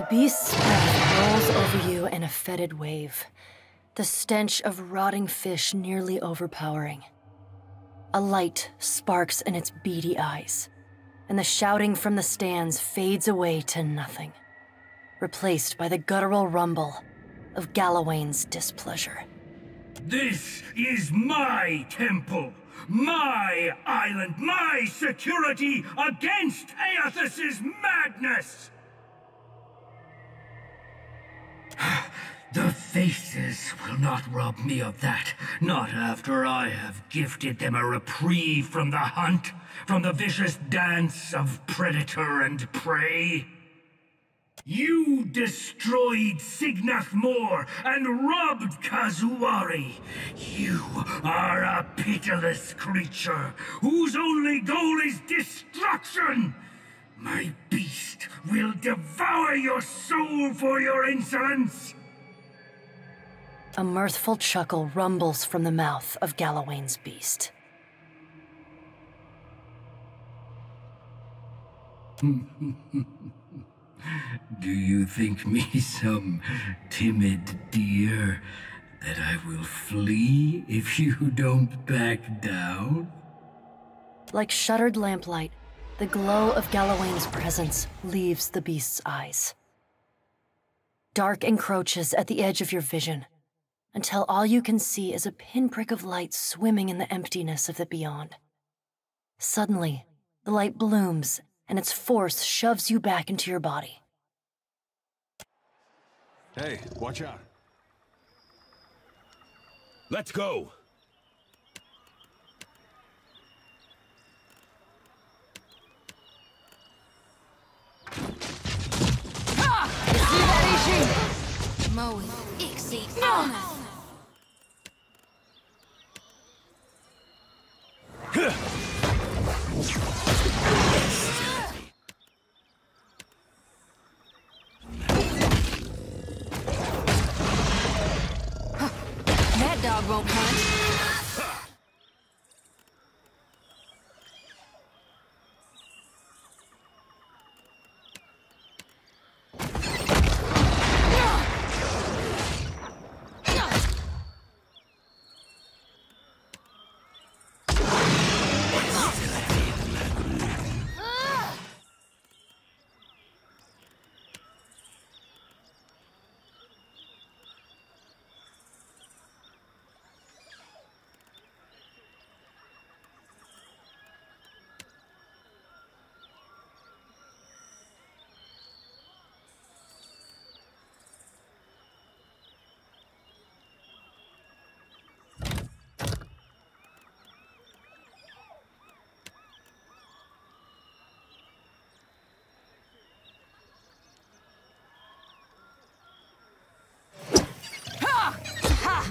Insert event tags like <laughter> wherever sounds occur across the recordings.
beast's breath rolls over you in a fetid wave, the stench of rotting fish nearly overpowering. A light sparks in its beady eyes, and the shouting from the stands fades away to nothing, replaced by the guttural rumble of Galawain's displeasure. This is my temple, my island, my security against Eothas's madness! The faces will not rob me of that, not after I have gifted them a reprieve from the hunt, from the vicious dance of predator and prey. You destroyed Signath Mor and robbed Kazuari. You are a pitiless creature whose only goal is destruction. My beast will devour your soul for your insolence. A mirthful chuckle rumbles from the mouth of Galawain's beast. <laughs> Do you think me some timid deer that I will flee if you don't back down? Like shuttered lamplight, the glow of Galawain's presence leaves the beast's eyes. Dark encroaches at the edge of your vision, until all you can see is a pinprick of light swimming in the emptiness of the beyond. Suddenly, the light blooms, and its force shoves you back into your body. Hey, watch out. Let's go! Ah! Moe, Ixie, Ona! Dog won't hunt.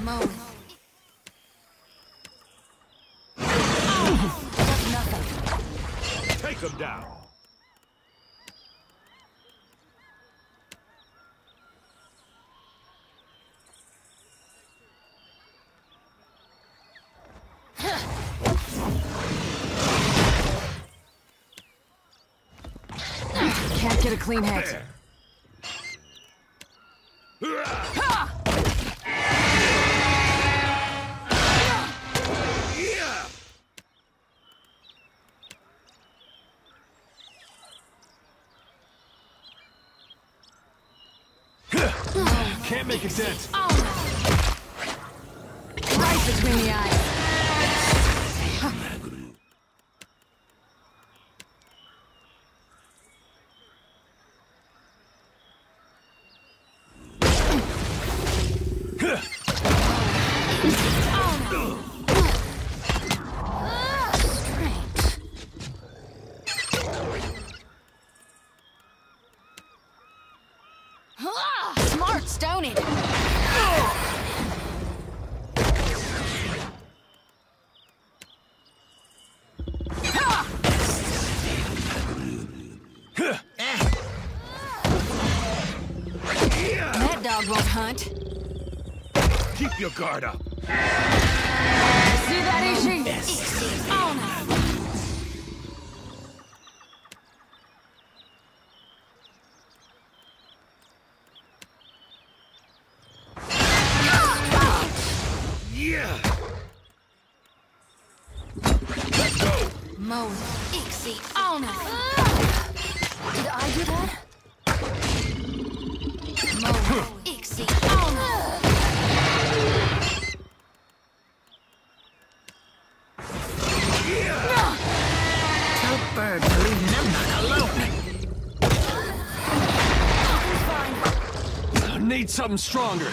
Moe. Take them down! Can't get a clean hit. Can't make a dent. Right between the eyes. Strength. want. Keep your guard up. Sudarishi! Yes. Ona! Mode. Ixie. Ona! Need something stronger.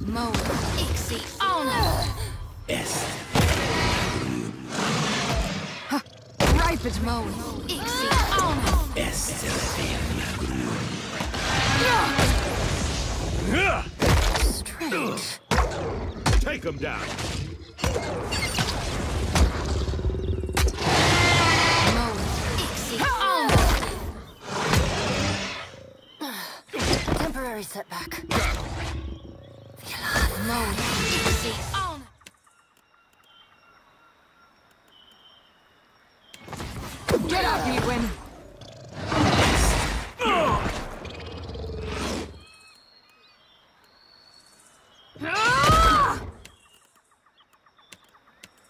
Mode. Ixie. On it. Ripe as mode. Ixie. On it. Strange. Take him down. Temporary setback. Mode. Ixie. On. Get up, Edwin.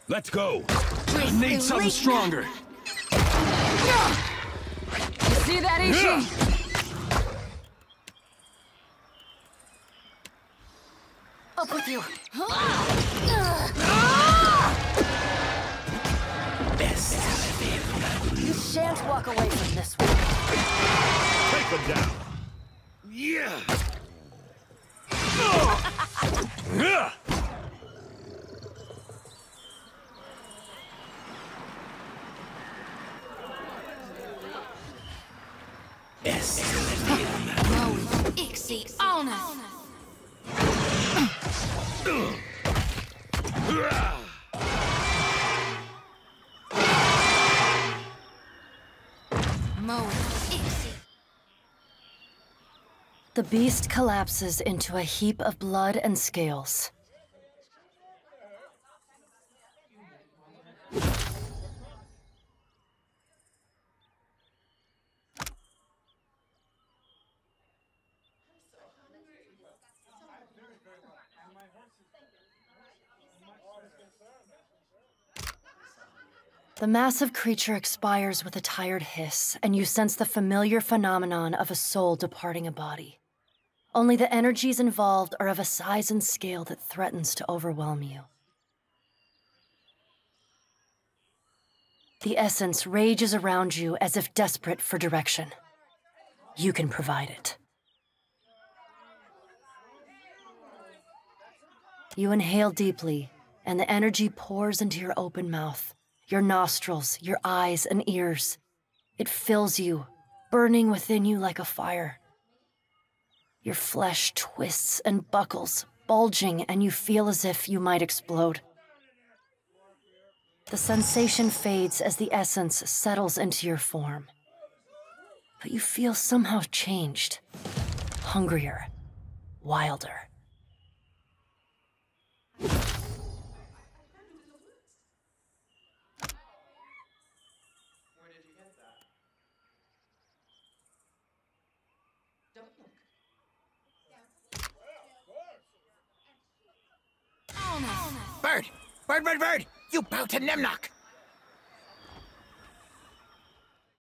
Let's go. I need something stronger. You see that, Ishi? With you. You shan't walk away from this one. Take him down. Yeah. Mode. Ixie. On it. Mode. Ixie. The beast collapses into a heap of blood and scales. The massive creature expires with a tired hiss, and you sense the familiar phenomenon of a soul departing a body. Only the energies involved are of a size and scale that threatens to overwhelm you. The essence rages around you as if desperate for direction. You can provide it. You inhale deeply, and the energy pours into your open mouth, your nostrils, your eyes, and ears. It fills you, burning within you like a fire. Your flesh twists and buckles, bulging, and you feel as if you might explode. The sensation fades as the essence settles into your form. But you feel somehow changed, hungrier, wilder. Bird! Bird, bird, bird! You bow to Nemnok!